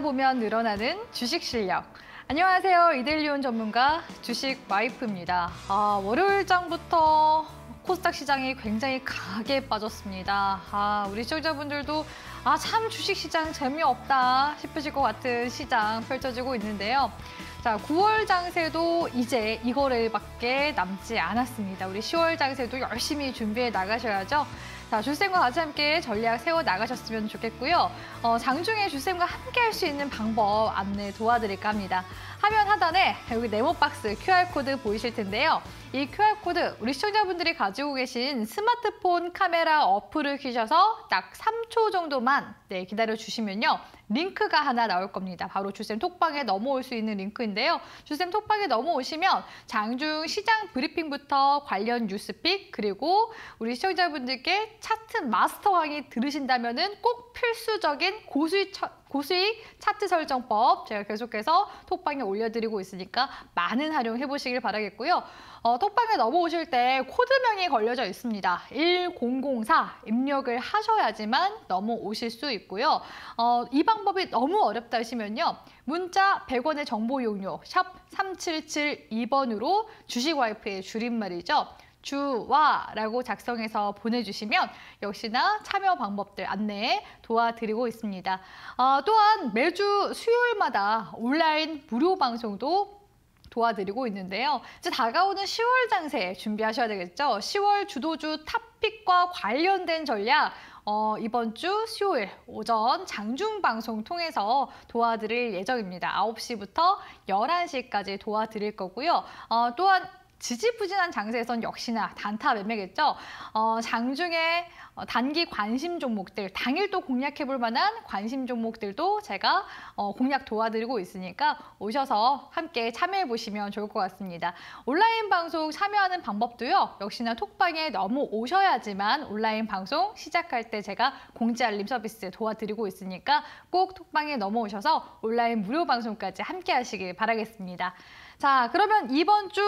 보면 늘어나는 주식 실력. 안녕하세요. 이델리온 전문가 주식 와이프입니다. 아, 월요일장부터 코스닥 시장이 굉장히 강하게 빠졌습니다. 아, 우리 시청자분들도 아, 참 주식 시장 재미없다 싶으실 것 같은 시장 펼쳐지고 있는데요. 자, 9월 장세도 이제 이거를밖에 남지 않았습니다. 우리 10월 장세도 열심히 준비해 나가셔야죠. 자, 주쌤과 같이 함께 전략 세워 나가셨으면 좋겠고요. 어, 장중에 주쌤과 함께 할 수 있는 방법 안내 도와드릴까 합니다. 화면 하단에 여기 네모 박스 QR코드 보이실 텐데요. 이 QR코드 우리 시청자분들이 가지고 계신 스마트폰 카메라 어플을 키셔서 딱 3초 정도만 네, 기다려 주시면요. 링크가 하나 나올 겁니다. 바로 주쌤 톡방에 넘어올 수 있는 링크인데요. 주쌤 톡방에 넘어오시면 장중 시장 브리핑부터 관련 뉴스 pick 그리고 우리 시청자분들께 차트 마스터 강의 들으신다면 꼭 필수적인 고수익, 고수익 차트 설정법 제가 계속해서 톡방에 올려드리고 있으니까 많은 활용해 보시길 바라겠고요. 어, 톡방에 넘어오실 때 코드명이 걸려져 있습니다. 1004 입력을 하셔야지만 넘어오실 수 있고요. 어, 이 방법이 너무 어렵다 하시면요. 문자 100원의 정보 이용료 샵 3772번으로 주식 와이프의 줄임말이죠. 주와라고 작성해서 보내주시면 역시나 참여 방법들 안내 도와드리고 있습니다. 어, 또한 매주 수요일마다 온라인 무료 방송도 도와드리고 있는데요. 이제 다가오는 10월 장세 준비하셔야 되겠죠. 10월 주도주 탑픽과 관련된 전략 어, 이번 주 수요일 오전 장중 방송 통해서 도와드릴 예정입니다. 9시부터 11시까지 도와드릴 거고요. 어, 또한 지지부진한 장세에선 역시나 단타 매매겠죠. 어, 장중에 어, 단기 관심 종목들, 당일 또 공략해 볼 만한 관심 종목들도 제가 어, 공략 도와드리고 있으니까 오셔서 함께 참여해 보시면 좋을 것 같습니다. 온라인 방송 참여하는 방법도요. 역시나 톡방에 너무 오셔야지만 온라인 방송 시작할 때 제가 공지 알림 서비스 도와드리고 있으니까 꼭 톡방에 넘어오셔서 온라인 무료 방송까지 함께 하시길 바라겠습니다. 자, 그러면 이번 주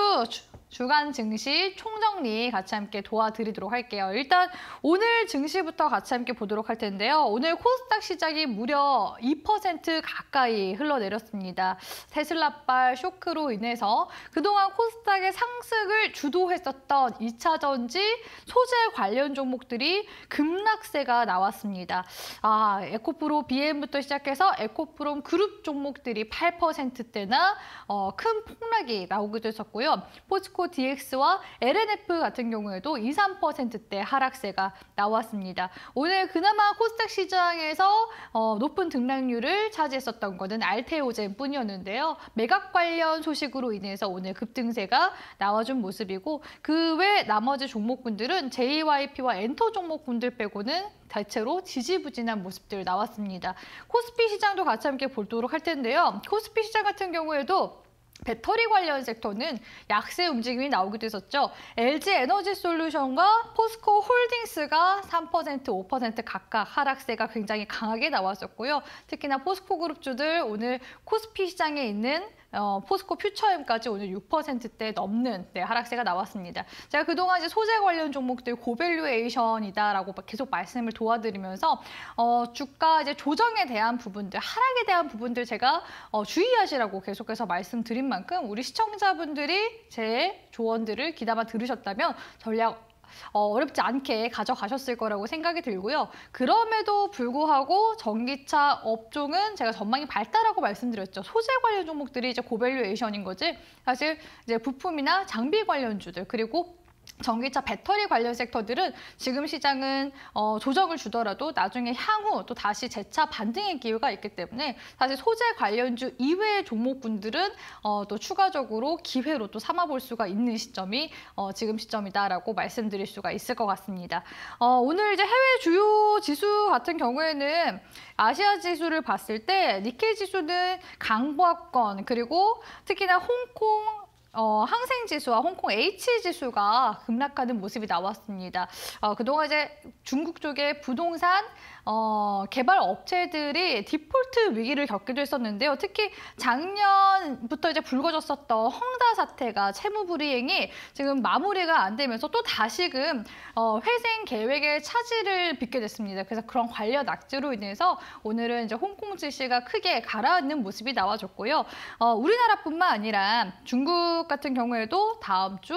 주간 증시 총정리 같이 함께 도와드리도록 할게요. 일단 오늘 증시부터 같이 함께 보도록 할 텐데요. 오늘 코스닥 시장이 무려 2% 가까이 흘러내렸습니다. 테슬라발 쇼크로 인해서 그동안 코스닥의 상승을 주도했었던 2차 전지 소재 관련 종목들이 급락세가 나왔습니다. 아, 에코프로 BM부터 시작해서 에코프롬 그룹 종목들이 8%대나 어, 큰 폭락이 나오기도 했었고요. 포스코 DX와 LNF 같은 경우에도 2, 3%대 하락세가 나왔습니다. 오늘 그나마 코스닥 시장에서 어, 높은 등락률을 차지했었던 것은 알테오젠 뿐이었는데요. 매각 관련 소식으로 인해서 오늘 급등세가 나와준 모습이고 그 외 나머지 종목군들은 JYP와 엔터 종목군들 빼고는 대체로 지지부진한 모습들 나왔습니다. 코스피 시장도 같이 함께 보도록 할 텐데요. 코스피 시장 같은 경우에도 배터리 관련 섹터는 약세 움직임이 나오기도 했었죠. LG 에너지 솔루션과 포스코 홀딩스가 3%, 5% 각각 하락세가 굉장히 강하게 나왔었고요. 특히나 포스코 그룹주들 오늘 코스피 시장에 있는 어, 포스코 퓨처엠까지 오늘 6%대 넘는 네, 하락세가 나왔습니다. 제가 그동안 이제 소재 관련 종목들 고밸류에이션이다라고 계속 말씀을 도와드리면서 어, 주가 이제 조정에 대한 부분들, 하락에 대한 부분들 제가 어, 주의하시라고 계속해서 말씀드린 만큼 우리 시청자분들이 제 조언들을 귀담아 들으셨다면 전략 어, 어렵지 않게 가져가셨을 거라고 생각이 들고요. 그럼에도 불구하고 전기차 업종은 제가 전망이 밝다라고 말씀드렸죠. 소재 관련 종목들이 이제 고밸류에이션인 거지. 사실 이제 부품이나 장비 관련주들 그리고 전기차 배터리 관련 섹터들은 지금 시장은 어, 조정을 주더라도 나중에 향후 또 다시 재차 반등의 기회가 있기 때문에 사실 소재 관련주 이외의 종목군들은 어, 또 추가적으로 기회로 또 삼아볼 수가 있는 시점이 어, 지금 시점이다라고 말씀드릴 수가 있을 것 같습니다. 어, 오늘 이제 해외 주요 지수 같은 경우에는 아시아 지수를 봤을 때 니케이 지수는 강보합권 그리고 특히나 홍콩 어, 항생 지수와 홍콩 H지수가 급락하는 모습이 나왔습니다. 어, 그동안 이제 중국 쪽에 부동산 어, 개발 업체들이 디폴트 위기를 겪기도 했었는데요. 특히 작년부터 이제 불거졌었던 헝다 사태가 채무 불이행이 지금 마무리가 안 되면서 또 다시금 어, 회생 계획의 차질을 빚게 됐습니다. 그래서 그런 관련 악재로 인해서 오늘은 이제 홍콩 증시가 크게 가라앉는 모습이 나와줬고요. 어, 우리나라뿐만 아니라 중국 같은 경우에도 다음 주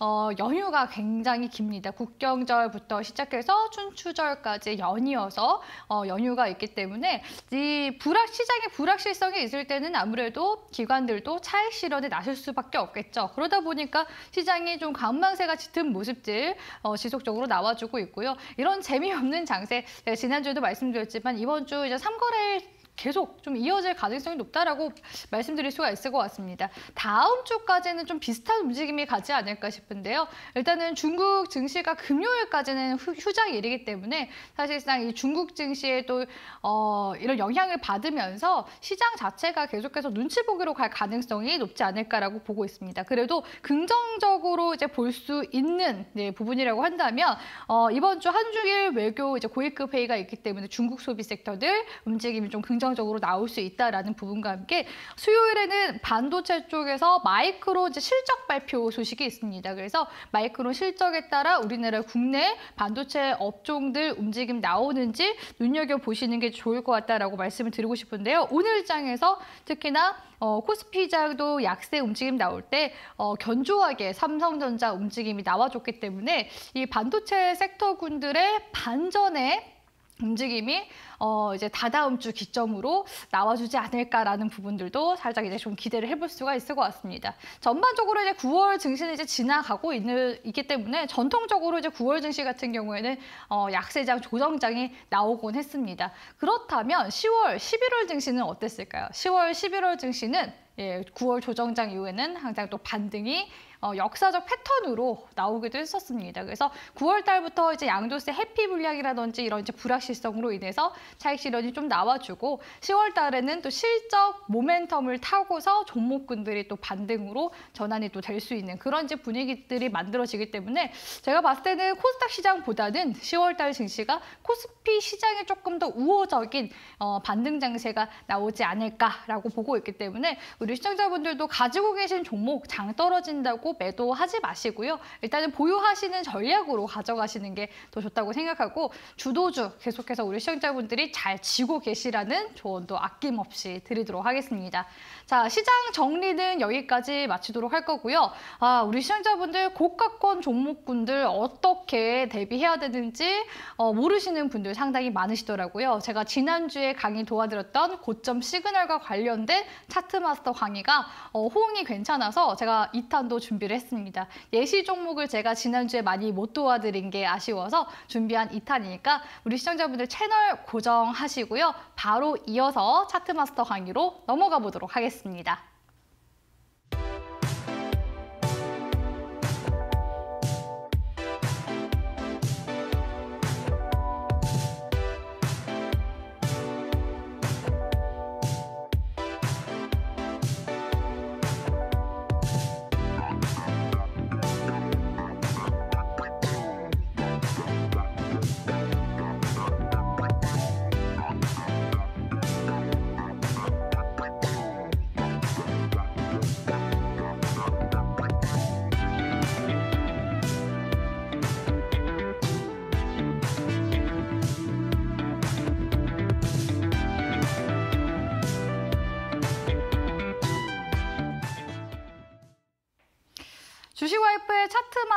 어, 연휴가 굉장히 깁니다. 국경절부터 시작해서 춘추절까지 연이어서 어, 연휴가 있기 때문에 이 불확 시장의 불확실성이 있을 때는 아무래도 기관들도 차익 실현에 나설 수밖에 없겠죠. 그러다 보니까 시장이 좀 관망세가 짙은 모습들 어, 지속적으로 나와주고 있고요. 이런 재미없는 장세 네, 지난주에도 말씀드렸지만 이번 주 이제 삼거래 계속 좀 이어질 가능성이 높다라고 말씀드릴 수가 있을 것 같습니다. 다음 주까지는 좀 비슷한 움직임이 가지 않을까 싶은데요. 일단은 중국 증시가 금요일까지는 휴장일이기 때문에 사실상 이 중국 증시에 또 어, 이런 영향을 받으면서 시장 자체가 계속해서 눈치 보기로 갈 가능성이 높지 않을까라고 보고 있습니다. 그래도 긍정적으로 이제 볼 수 있는 네, 부분이라고 한다면 어, 이번 주 한중일 외교 이제 고위급 회의가 있기 때문에 중국 소비 섹터들 움직임이 좀 긍정 긍정적으로 나올 수 있다라는 부분과 함께 수요일에는 반도체 쪽에서 마이크로 이제 실적 발표 소식이 있습니다. 그래서 마이크로 실적에 따라 우리나라 국내 반도체 업종들 움직임 나오는지 눈여겨 보시는 게 좋을 것 같다라고 말씀을 드리고 싶은데요. 오늘 장에서 특히나 어, 코스피장도 약세 움직임 나올 때 어, 견조하게 삼성전자 움직임이 나와줬기 때문에 이 반도체 섹터군들의 반전에 움직임이 어 이제 다다음 주 기점으로 나와주지 않을까라는 부분들도 살짝 이제 좀 기대를 해볼 수가 있을 것 같습니다. 전반적으로 이제 9월 증시는 이제 지나가고 있는 있기 때문에 전통적으로 이제 9월 증시 같은 경우에는 어 약세장 조정장이 나오곤 했습니다. 그렇다면 10월, 11월 증시는 어땠을까요? 10월, 11월 증시는 예, 9월 조정장 이후에는 항상 또 반등이 어, 역사적 패턴으로 나오기도 했었습니다. 그래서 9월 달부터 이제 양도세 해피 물량이라든지 이런 이제 불확실성으로 인해서 차익 실현이 좀 나와주고 10월 달에는 또 실적 모멘텀을 타고서 종목군들이 또 반등으로 전환이 또 될 수 있는 그런 이제 분위기들이 만들어지기 때문에 제가 봤을 때는 코스닥 시장보다는 10월 달 증시가 코스피 시장에 조금 더 우호적인 어, 반등 장세가 나오지 않을까라고 보고 있기 때문에 우리 시청자분들도 가지고 계신 종목 장 떨어진다고 하고 매도하지 마시고요. 일단은 보유하시는 전략으로 가져가시는 게 더 좋다고 생각하고 주도주 계속해서 우리 시청자분들이 잘 지고 계시라는 조언도 아낌없이 드리도록 하겠습니다. 자, 시장 정리는 여기까지 마치도록 할 거고요. 아, 우리 시청자분들 고가권 종목군들 어떻게 대비해야 되는지 어, 모르시는 분들 상당히 많으시더라고요. 제가 지난주에 강의 도와드렸던 고점 시그널과 관련된 차트 마스터 강의가 어, 호응이 괜찮아서 제가 2탄도 준비 준비를 했습니다. 예시 종목을 제가 지난주에 많이 못 도와드린 게 아쉬워서 준비한 2탄이니까 우리 시청자분들 채널 고정하시고요. 바로 이어서 차트마스터 강의로 넘어가 보도록 하겠습니다. 주식와이프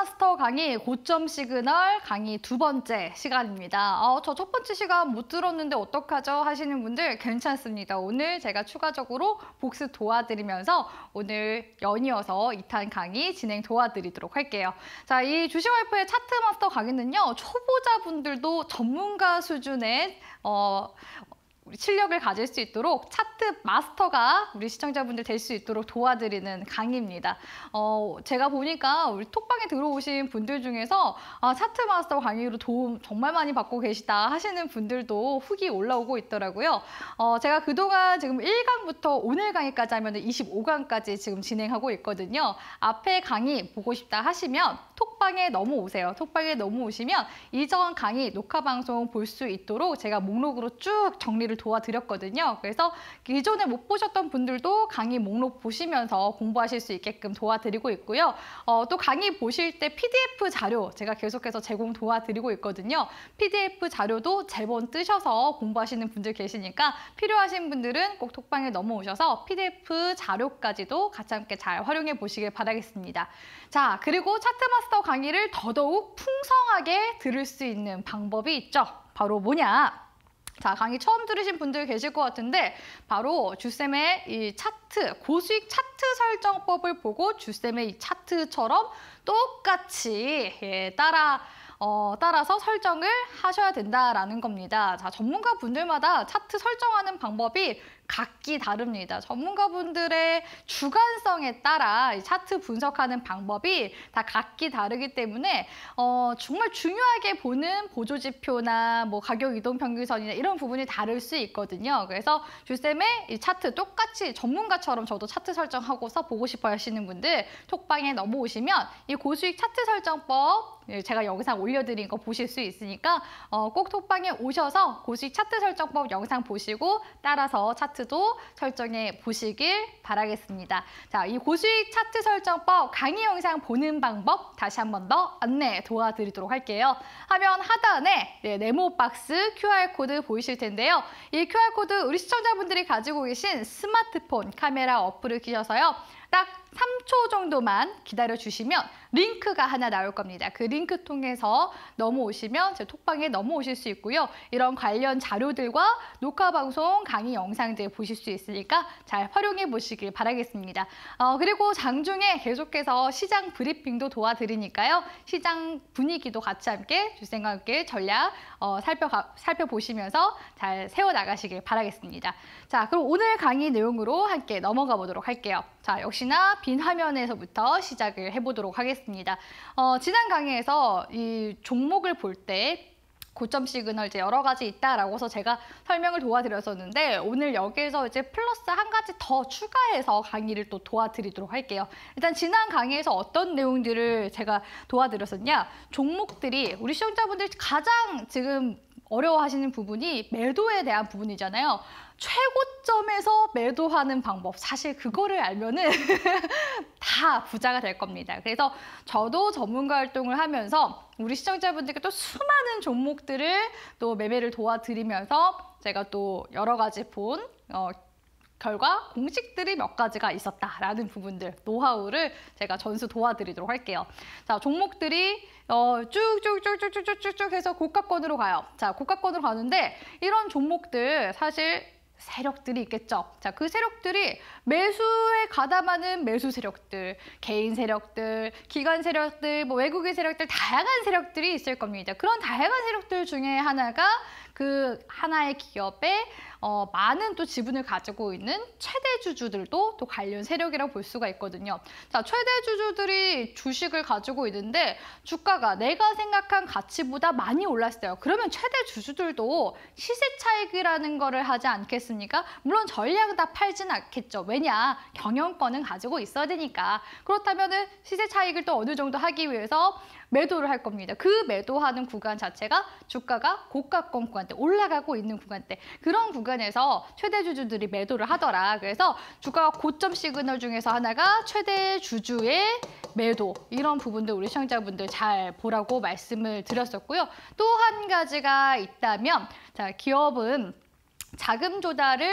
마스터 강의 고점 시그널 강의 두 번째 시간입니다. 어, 저 첫 번째 시간 못 들었는데 어떡하죠 하시는 분들 괜찮습니다. 오늘 제가 추가적으로 복습 도와드리면서 오늘 연이어서 2탄 강의 진행 도와드리도록 할게요. 자, 이 주식와이프의 차트 마스터 강의는요. 초보자분들도 전문가 수준의 어, 우리 실력을 가질 수 있도록 차트 마스터가 우리 시청자분들 될 수 있도록 도와드리는 강의입니다. 어, 제가 보니까 우리 톡방에 들어오신 분들 중에서 아, 차트 마스터 강의로 도움 정말 많이 받고 계시다 하시는 분들도 후기 올라오고 있더라고요. 어, 제가 그동안 지금 1강부터 오늘 강의까지 하면 25강까지 지금 진행하고 있거든요. 앞에 강의 보고 싶다 하시면 톡방에 넘어오세요. 톡방에 넘어오시면 이전 강의 녹화 방송 볼 수 있도록 제가 목록으로 쭉 정리를 도와드렸거든요. 그래서 기존에 못 보셨던 분들도 강의 목록 보시면서 공부하실 수 있게끔 도와드리고 있고요. 어, 또 강의 보실 때 PDF 자료 제가 계속해서 제공 도와드리고 있거든요. PDF 자료도 제본 뜨셔서 공부하시는 분들 계시니까 필요하신 분들은 꼭 톡방에 넘어오셔서 PDF 자료까지도 같이 함께 잘 활용해 보시길 바라겠습니다. 자, 그리고 차트마스터 강의를 더더욱 풍성하게 들을 수 있는 방법이 있죠. 바로 뭐냐? 자, 강의 처음 들으신 분들 계실 것 같은데 바로 주쌤의 이 차트, 고수익 차트 설정법을 보고 주쌤의 이 차트처럼 똑같이 예, 따라 어, 따라서 설정을 하셔야 된다라는 겁니다. 자, 전문가 분들마다 차트 설정하는 방법이 각기 다릅니다. 전문가분들의 주관성에 따라 차트 분석하는 방법이 다 각기 다르기 때문에 어, 정말 중요하게 보는 보조지표나 뭐 가격 이동 평균선이나 이런 부분이 다를 수 있거든요. 그래서 주쌤의 이 차트 똑같이 전문가처럼 저도 차트 설정하고서 보고 싶어 하시는 분들 톡방에 넘어오시면 이 고수익 차트 설정법 예, 제가 영상 올려드린 거 보실 수 있으니까 어, 꼭 톡방에 오셔서 고수익 차트 설정법 영상 보시고 따라서 차트 차트도 설정해 보시길 바라겠습니다. 자, 이 고수익 차트 설정법 강의 영상 보는 방법 다시 한 번 더 안내 도와드리도록 할게요. 화면 하단에 네, 네모 박스 QR코드 보이실 텐데요. 이 QR코드 우리 시청자분들이 가지고 계신 스마트폰 카메라 어플을 키셔서요. 딱 3초 정도만 기다려 주시면 링크가 하나 나올 겁니다. 그 링크 통해서 넘어오시면 제 톡방에 넘어오실 수 있고요. 이런 관련 자료들과 녹화 방송 강의 영상들 보실 수 있으니까 잘 활용해 보시길 바라겠습니다. 어, 그리고 장중에 계속해서 시장 브리핑도 도와드리니까요. 시장 분위기도 같이 함께 주쌤과 함께 전략 어, 살펴 살펴보시면서 잘 세워나가시길 바라겠습니다. 자, 그럼 오늘 강의 내용으로 함께 넘어가 보도록 할게요. 자, 역시나 빈 화면에서부터 시작을 해보도록 하겠습니다. 어, 지난 강의에서 이 종목을 볼때 고점 시그널 이제 여러 가지 있다라고 해서 제가 설명을 도와드렸었는데 오늘 여기에서 이제 플러스 한 가지 더 추가해서 강의를 또 도와드리도록 할게요. 일단 지난 강의에서 어떤 내용들을 제가 도와드렸었냐 종목들이 우리 시청자분들 가장 지금 어려워하시는 부분이 매도에 대한 부분이잖아요. 최고점에서 매도하는 방법 사실 그거를 알면은 다 부자가 될 겁니다. 그래서 저도 전문가 활동을 하면서 우리 시청자분들께 또 수많은 종목들을 또 매매를 도와드리면서 제가 또 여러 가지 본 어, 결과 공식들이 몇 가지가 있었다라는 부분들 노하우를 제가 전수 도와드리도록 할게요. 자 종목들이 어, 쭉쭉쭉쭉쭉쭉쭉 해서 고가권으로 가요. 자 고가권으로 가는데 이런 종목들 사실 세력들이 있겠죠. 자, 그 세력들이 매수에 가담하는 매수 세력들, 개인 세력들, 기관 세력들, 뭐 외국인 세력들, 다양한 세력들이 있을 겁니다. 그런 다양한 세력들 중에 하나가 그 하나의 기업의 어, 많은 또 지분을 가지고 있는 최대 주주들도 또 관련 세력이라고 볼 수가 있거든요. 자, 최대 주주들이 주식을 가지고 있는데 주가가 내가 생각한 가치보다 많이 올랐어요. 그러면 최대 주주들도 시세 차익이라는 거를 하지 않겠습니까? 물론 전략은 다 팔진 않겠죠. 왜냐? 경영권은 가지고 있어야 되니까. 그렇다면 시세 차익을 또 어느 정도 하기 위해서 매도를 할 겁니다. 그 매도하는 구간 자체가 주가가 고가권 구간대 올라가고 있는 구간대 그런 구간에서 최대 주주들이 매도를 하더라. 그래서 주가가 고점 시그널 중에서 하나가 최대 주주의 매도 이런 부분들 우리 시청자분들 잘 보라고 말씀을 드렸었고요. 또 한 가지가 있다면 자 기업은 자금 조달을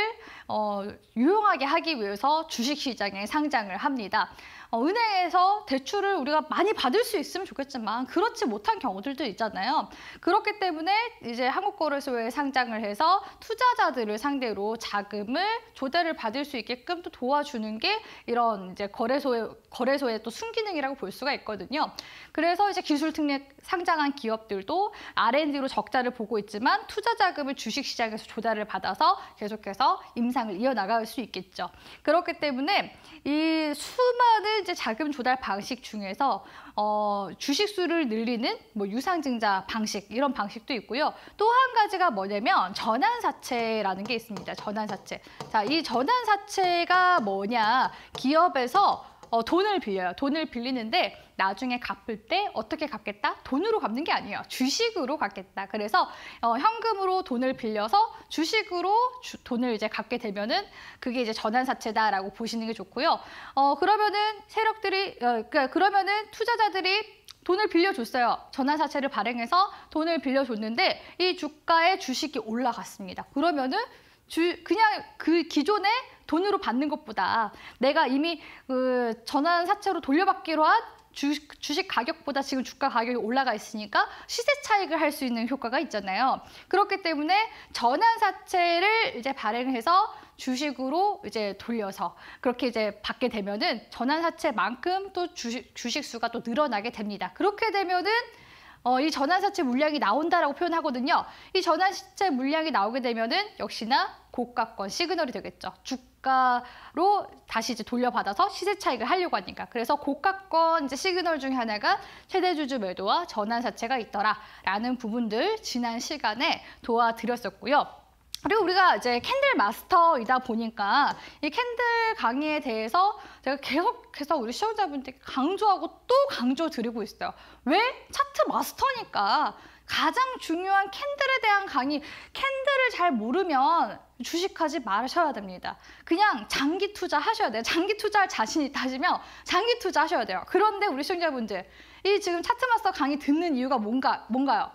어, 유용하게 하기 위해서 주식시장에 상장을 합니다. 어, 은행에서 대출을 우리가 많이 받을 수 있으면 좋겠지만 그렇지 못한 경우들도 있잖아요. 그렇기 때문에 이제 한국거래소에 상장을 해서 투자자들을 상대로 자금을 조달을 받을 수 있게끔 또 도와주는 게 이런 이제 거래소의 거래소의 또 순기능이라고 볼 수가 있거든요. 그래서 이제 기술 특례 상장한 기업들도 R&D로 적자를 보고 있지만 투자 자금을 주식 시장에서 조달을 받아서 계속해서 임상을 이어나갈 수 있겠죠. 그렇기 때문에 이 수많은 이제 자금 조달 방식 중에서 어, 주식 수를 늘리는 뭐 유상증자 방식 이런 방식도 있고요. 또 한 가지가 뭐냐면 전환사채라는 게 있습니다. 전환사채. 자, 이 전환사채가 뭐냐? 기업에서 어, 돈을 빌려요. 돈을 빌리는데 나중에 갚을 때 어떻게 갚겠다? 돈으로 갚는 게 아니에요. 주식으로 갚겠다. 그래서 어, 현금으로 돈을 빌려서 주식으로 주, 돈을 이제 갚게 되면은 그게 이제 전환사채다라고 보시는 게 좋고요. 어, 그러면은 세력들이 어, 그러니까 그러면은 투자자들이 돈을 빌려줬어요. 전환사채를 발행해서 돈을 빌려줬는데 이 주가의 주식이 올라갔습니다. 그러면은 주, 그냥 그 기존에 돈으로 받는 것보다 내가 이미 그 전환 사채로 돌려받기로 한 주, 주식 가격보다 지금 주가 가격이 올라가 있으니까 시세 차익을 할 수 있는 효과가 있잖아요. 그렇기 때문에 전환 사채를 이제 발행해서 주식으로 이제 돌려서 그렇게 이제 받게 되면은 전환 사채만큼 또 주식, 주식 수가 또 늘어나게 됩니다. 그렇게 되면은 어, 이 전환사채 물량이 나온다라고 표현하거든요. 이 전환사채 물량이 나오게 되면은 역시나 고가권 시그널이 되겠죠. 주가로 다시 이제 돌려받아서 시세 차익을 하려고 하니까. 그래서 고가권 이제 시그널 중에 하나가 최대 주주 매도와 전환사채가 있더라라는 부분들 지난 시간에 도와드렸었고요. 그리고 우리가 이제 캔들 마스터이다 보니까 이 캔들 강의에 대해서 제가 계속해서 우리 시청자분들께 강조하고 또 강조 드리고 있어요. 왜? 차트 마스터니까 가장 중요한 캔들에 대한 강의, 캔들을 잘 모르면 주식하지 마셔야 됩니다. 그냥 장기 투자 하셔야 돼요. 장기 투자할 자신 있다 하시면 장기 투자 하셔야 돼요. 그런데 우리 시청자분들, 이 지금 차트 마스터 강의 듣는 이유가 뭔가, 뭔가요?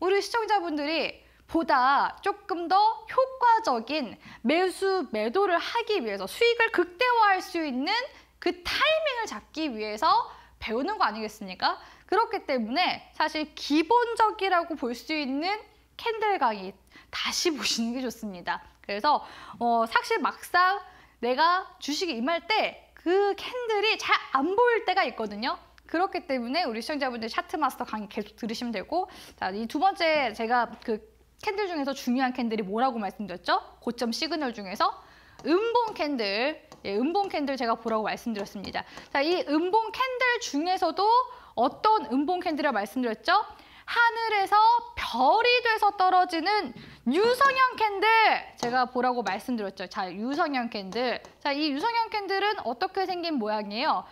우리 시청자분들이 보다 조금 더 효과적인 매수, 매도를 하기 위해서 수익을 극대화할 수 있는 그 타이밍을 잡기 위해서 배우는 거 아니겠습니까? 그렇기 때문에 사실 기본적이라고 볼 수 있는 캔들 강의 다시 보시는 게 좋습니다. 그래서 어, 사실 막상 내가 주식에 임할 때 그 캔들이 잘 안 보일 때가 있거든요. 그렇기 때문에 우리 시청자분들 차트마스터 강의 계속 들으시면 되고 자, 이 두 번째 제가 그 캔들 중에서 중요한 캔들이 뭐라고 말씀드렸죠? 고점 시그널 중에서 음봉 캔들, 예, 음봉 캔들 제가 보라고 말씀드렸습니다. 자, 이 음봉 캔들 중에서도 어떤 음봉 캔들을 말씀드렸죠? 하늘에서 별이 돼서 떨어지는 유성형 캔들 제가 보라고 말씀드렸죠. 자, 유성형 캔들. 자, 이 유성형 캔들은 어떻게 생긴 모양이에요?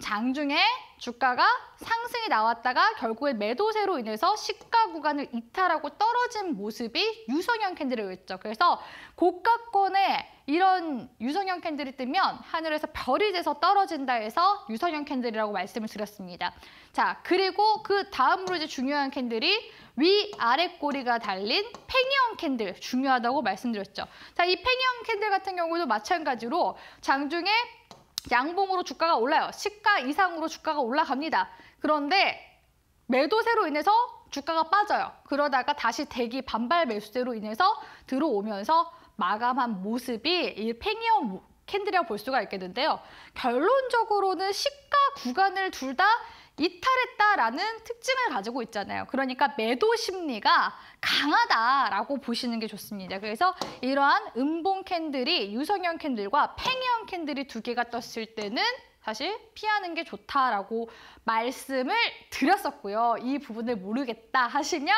장중에 주가가 상승이 나왔다가 결국에 매도세로 인해서 시가 구간을 이탈하고 떨어진 모습이 유성형 캔들이었죠. 그래서 고가권에 이런 유성형 캔들이 뜨면 하늘에서 별이 돼서 떨어진다 해서 유성형 캔들이라고 말씀을 드렸습니다. 자, 그리고 그 다음으로 이제 중요한 캔들이 위 아래 꼬리가 달린 팽이형 캔들 중요하다고 말씀드렸죠. 자, 이 팽이형 캔들 같은 경우도 마찬가지로 장중에 양봉으로 주가가 올라요. 시가 이상으로 주가가 올라갑니다. 그런데 매도세로 인해서 주가가 빠져요. 그러다가 다시 대기 반발 매수세로 인해서 들어오면서 마감한 모습이 이 팽이형 캔들이라고 볼 수가 있겠는데요. 결론적으로는 시가 구간을 둘 다 이탈했다라는 특징을 가지고 있잖아요. 그러니까 매도 심리가 강하다라고 보시는 게 좋습니다. 그래서 이러한 음봉 캔들이 유성형 캔들과 팽이형 캔들이 두 개가 떴을 때는 사실 피하는 게 좋다라고 말씀을 드렸었고요. 이 부분을 모르겠다 하시면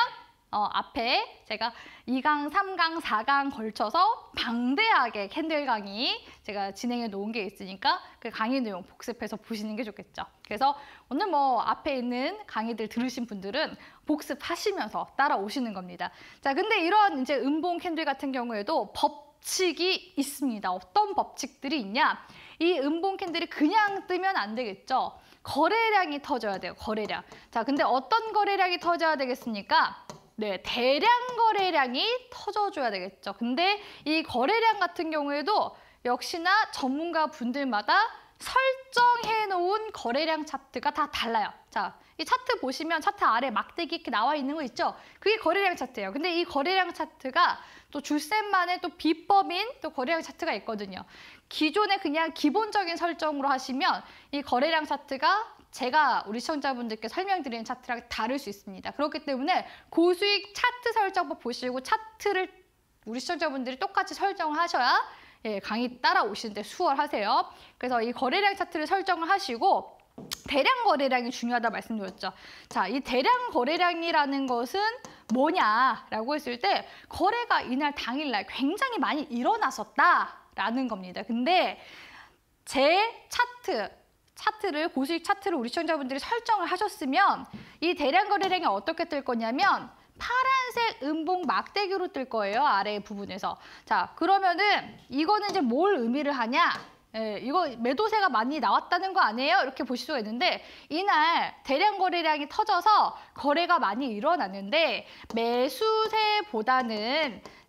어, 앞에 제가 2강, 3강, 4강 걸쳐서 방대하게 캔들 강의 제가 진행해 놓은 게 있으니까 그 강의 내용 복습해서 보시는 게 좋겠죠. 그래서 오늘 뭐 앞에 있는 강의들 들으신 분들은 복습하시면서 따라오시는 겁니다. 자, 근데 이런 이제 음봉 캔들 같은 경우에도 법칙이 있습니다. 어떤 법칙들이 있냐? 이 음봉 캔들이 그냥 뜨면 안 되겠죠. 거래량이 터져야 돼요. 거래량. 자, 근데 어떤 거래량이 터져야 되겠습니까? 네, 대량 거래량이 터져줘야 되겠죠. 근데 이 거래량 같은 경우에도 역시나 전문가 분들마다 설정해 놓은 거래량 차트가 다 달라요. 자, 이 차트 보시면 차트 아래 막대기 이렇게 나와 있는 거 있죠? 그게 거래량 차트예요. 근데 이 거래량 차트가 또 줄셈만의 또 비법인 또 거래량 차트가 있거든요. 기존에 그냥 기본적인 설정으로 하시면 이 거래량 차트가 제가 우리 시청자분들께 설명드리는 차트랑 다를 수 있습니다. 그렇기 때문에 고수익 차트 설정법 보시고 차트를 우리 시청자분들이 똑같이 설정하셔야 예, 강의 따라오시는데 수월하세요. 그래서 이 거래량 차트를 설정을 하시고 대량 거래량이 중요하다 말씀드렸죠. 자, 이 대량 거래량이라는 것은 뭐냐라고 했을 때 거래가 이날 당일날 굉장히 많이 일어났었다라는 겁니다. 근데 제 차트, 차트를 고수익 차트를 우리 시청자분들이 설정을 하셨으면 이 대량 거래량이 어떻게 뜰 거냐면 파란색 음봉 막대기로 뜰 거예요. 아래 부분에서. 자, 그러면은 이거는 이제 뭘 의미를 하냐? 예, 이거 매도세가 많이 나왔다는 거 아니에요? 이렇게 보실 수가 있는데 이날 대량 거래량이 터져서 거래가 많이 일어났는데 매수세보다는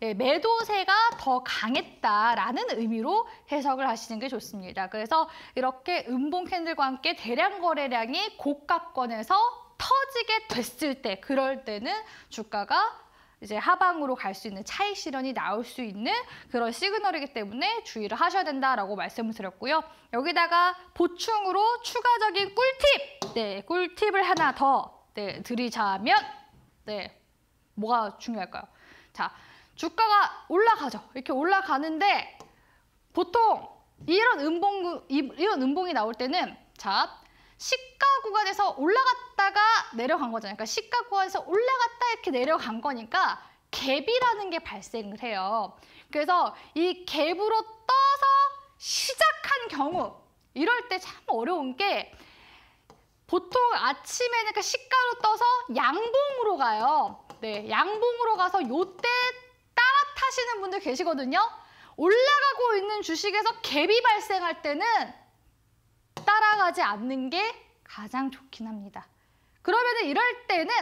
예, 매도세가 더 강했다라는 의미로 해석을 하시는 게 좋습니다. 그래서 이렇게 음봉 캔들과 함께 대량 거래량이 고가권에서 터지게 됐을 때 그럴 때는 주가가 이제 하방으로 갈 수 있는 차익 실현이 나올 수 있는 그런 시그널이기 때문에 주의를 하셔야 된다라고 말씀을 드렸고요. 여기다가 보충으로 추가적인 꿀팁! 네, 꿀팁을 하나 더 네, 드리자면 네, 뭐가 중요할까요? 자, 주가가 올라가죠. 이렇게 올라가는데 보통 이런 음봉 이런 음봉이 나올 때는 자, 시가 구간에서 올라갔다가 내려간 거잖아요. 그러니까 시가 구간에서 올라갔다 이렇게 내려간 거니까 갭이라는 게 발생을 해요. 그래서 이 갭으로 떠서 시작한 경우 이럴 때 참 어려운 게 보통 아침에는 그러니까 시가로 떠서 양봉으로 가요. 네, 양봉으로 가서 요때 따라 타시는 분들 계시거든요. 올라가고 있는 주식에서 갭이 발생할 때는 따라가지 않는 게 가장 좋긴 합니다. 그러면 이럴 때는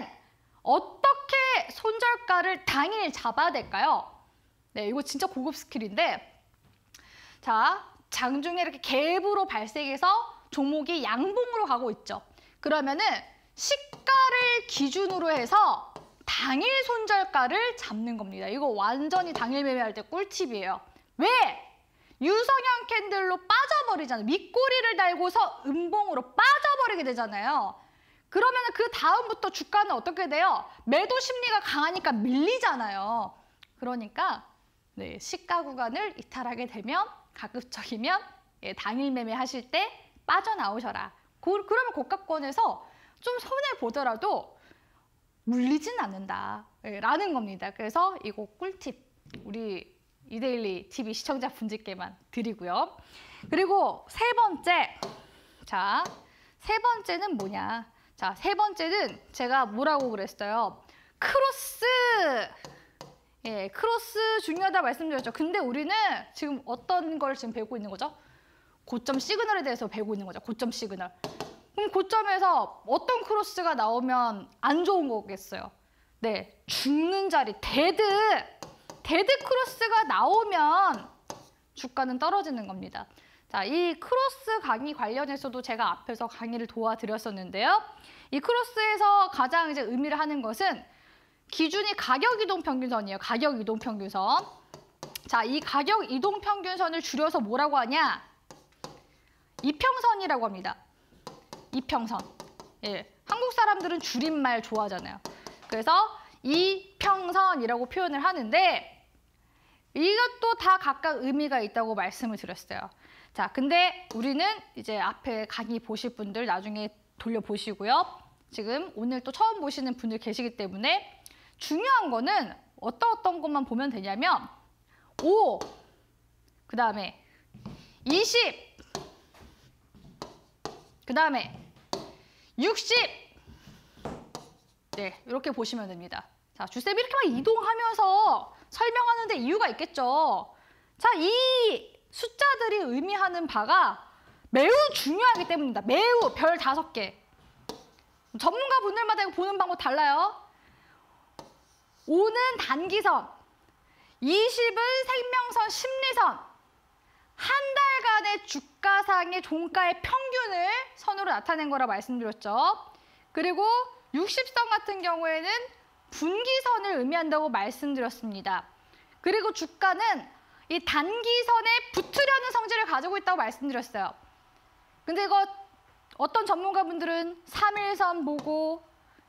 어떻게 손절가를 당일 잡아야 될까요? 네, 이거 진짜 고급 스킬인데 자, 장중에 이렇게 갭으로 발생해서 종목이 양봉으로 가고 있죠. 그러면은 시가를 기준으로 해서 당일 손절가를 잡는 겁니다. 이거 완전히 당일 매매할 때 꿀팁이에요. 왜? 유성형 캔들로 빠져 버리잖아요. 밑꼬리를 달고서 음봉으로 빠져버리게 되잖아요. 그러면 그 다음부터 주가는 어떻게 돼요? 매도 심리가 강하니까 밀리잖아요. 그러니까 네, 시가 구간을 이탈하게 되면 가급적이면 예, 당일 매매 하실 때 빠져나오셔라. 그, 그러면 고가권에서 좀 손해 보더라도 물리진 않는다. 예, 라는 겁니다. 그래서 이거 꿀팁 우리 이데일리 TV 시청자 분들께만 드리고요. 그리고 세 번째, 자, 세 번째는 뭐냐? 자, 세 번째는 제가 뭐라고 그랬어요? 크로스! 예, 크로스 중요하다 말씀드렸죠. 근데 우리는 지금 어떤 걸 지금 배우고 있는 거죠? 고점 시그널에 대해서 배우고 있는 거죠. 고점 시그널. 그럼 고점에서 어떤 크로스가 나오면 안 좋은 거겠어요? 네, 죽는 자리, 데드! 데드 크로스가 나오면 주가는 떨어지는 겁니다. 자, 이 크로스 강의 관련해서도 제가 앞에서 강의를 도와드렸었는데요. 이 크로스에서 가장 이제 의미를 하는 것은 기준이 가격 이동 평균선이에요. 가격 이동 평균선. 자, 이 가격 이동 평균선을 줄여서 뭐라고 하냐? 이평선이라고 합니다. 이평선. 예. 한국 사람들은 줄임말 좋아하잖아요. 그래서 이평선이라고 표현을 하는데 이것도 다 각각 의미가 있다고 말씀을 드렸어요. 자, 근데 우리는 이제 앞에 강의 보실 분들 나중에 돌려보시고요. 지금 오늘 또 처음 보시는 분들 계시기 때문에 중요한 거는 어떤 어떤 것만 보면 되냐면 5, 그 다음에 20, 그 다음에 60, 네, 이렇게 보시면 됩니다. 자, 주쌤이 이렇게 막 이동하면서 설명하는데 이유가 있겠죠. 자, 이 숫자들이 의미하는 바가 매우 중요하기 때문입니다. 매우 별 다섯 개. 전문가 분들마다 보는 방법 달라요. 5는 단기선, 20은 생명선, 심리선, 한 달간의 주가상의 종가의 평균을 선으로 나타낸 거라 말씀드렸죠. 그리고 60선 같은 경우에는 분기선을 의미한다고 말씀드렸습니다. 그리고 주가는 이 단기선에 붙으려는 성질을 가지고 있다고 말씀드렸어요. 근데 이거 어떤 전문가분들은 3일선 보고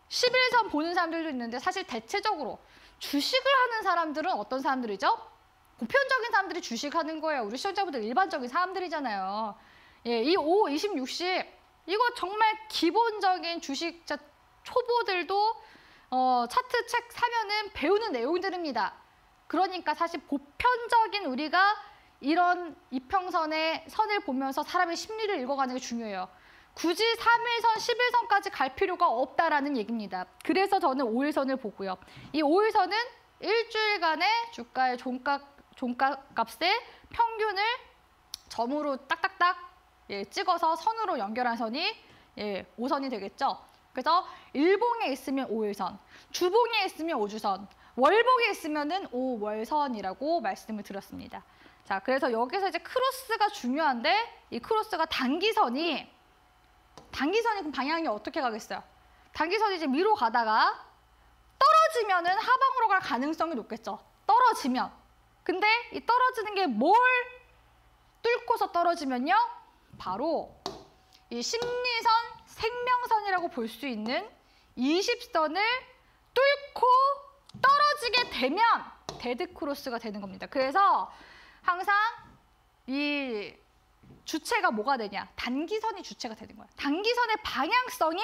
11선 보는 사람들도 있는데 사실 대체적으로 주식을 하는 사람들은 어떤 사람들이죠? 보편적인 사람들이 주식하는 거예요. 우리 시청자분들 일반적인 사람들이잖아요. 예, 이 5, 20, 60 이거 정말 기본적인 주식 초보들도 어, 차트 책 사면은 배우는 내용들입니다. 그러니까 사실 보편적인 우리가 이런 이평선의 선을 보면서 사람의 심리를 읽어가는 게 중요해요. 굳이 3일선, 11선까지 갈 필요가 없다라는 얘기입니다. 그래서 저는 5일선을 보고요. 이 5일선은 일주일간의 주가의 종가, 종가 값의 평균을 점으로 딱딱딱 예, 찍어서 선으로 연결한 선이 예, 5선이 되겠죠. 그래서 일봉에 있으면 5일선, 주봉에 있으면 5주선, 월봉에 있으면은 5월선이라고 말씀을 드렸습니다. 자, 그래서 여기서 이제 크로스가 중요한데 이 크로스가 단기선이 단기선이 그럼 방향이 어떻게 가겠어요? 단기선이 이제 위로 가다가 떨어지면은 하방으로 갈 가능성이 높겠죠. 떨어지면. 근데 이 떨어지는 게 뭘 뚫고서 떨어지면요? 바로 이 심리선, 생명선이라고 볼 수 있는 20선을 뚫고 떨어지게 되면 데드 크로스가 되는 겁니다. 그래서 항상 이 주체가 뭐가 되냐? 단기선이 주체가 되는 거야. 단기선의 방향성이